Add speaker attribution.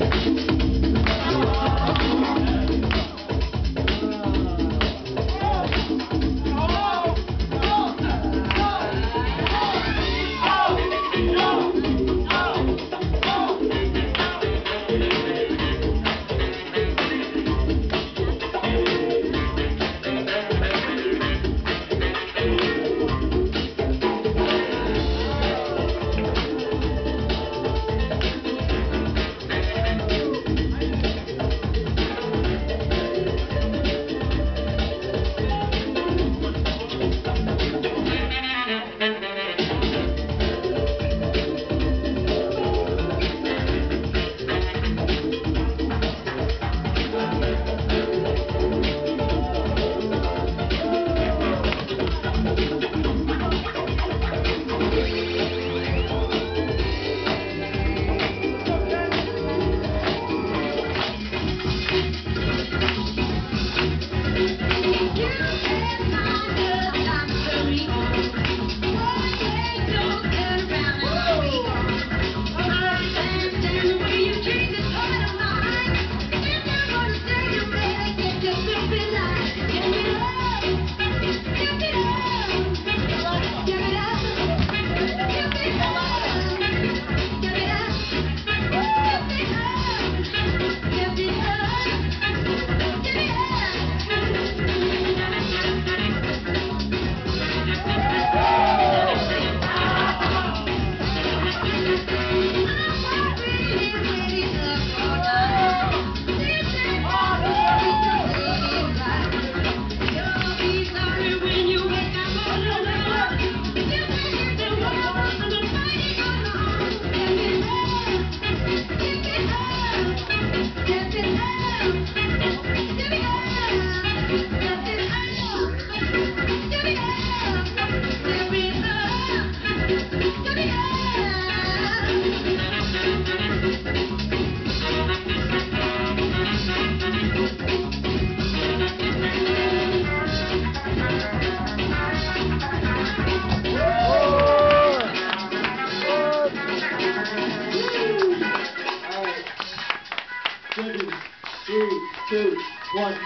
Speaker 1: you. Give me love.
Speaker 2: Three, two, one.